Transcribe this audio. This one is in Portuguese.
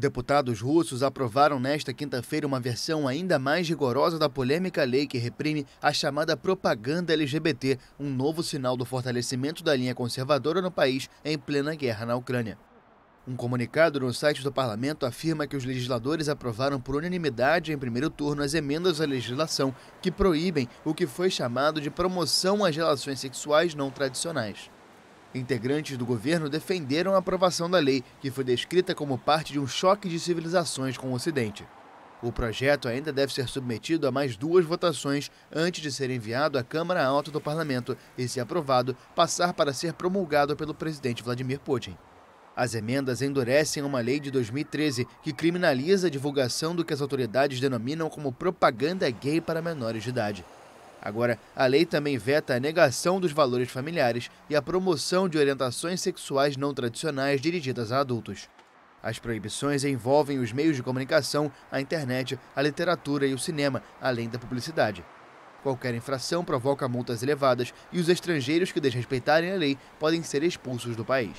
Deputados russos aprovaram nesta quinta-feira uma versão ainda mais rigorosa da polêmica lei que reprime a chamada propaganda LGBT, um novo sinal do fortalecimento da linha conservadora no país em plena guerra na Ucrânia. Um comunicado no site do parlamento afirma que os legisladores aprovaram por unanimidade em primeiro turno as emendas à legislação que proíbem o que foi chamado de promoção às relações sexuais não tradicionais. Integrantes do governo defenderam a aprovação da lei, que foi descrita como parte de um choque de civilizações com o Ocidente. O projeto ainda deve ser submetido a mais duas votações antes de ser enviado à Câmara Alta do Parlamento e, se aprovado, passar para ser promulgado pelo presidente Vladimir Putin. As emendas endurecem uma lei de 2013 que criminaliza a divulgação do que as autoridades denominam como propaganda gay para menores de idade. Agora, a lei também veta a negação dos valores familiares e a promoção de orientações sexuais não tradicionais dirigidas a adultos. As proibições envolvem os meios de comunicação, a internet, a literatura e o cinema, além da publicidade. Qualquer infração provoca multas elevadas e os estrangeiros que desrespeitarem a lei podem ser expulsos do país.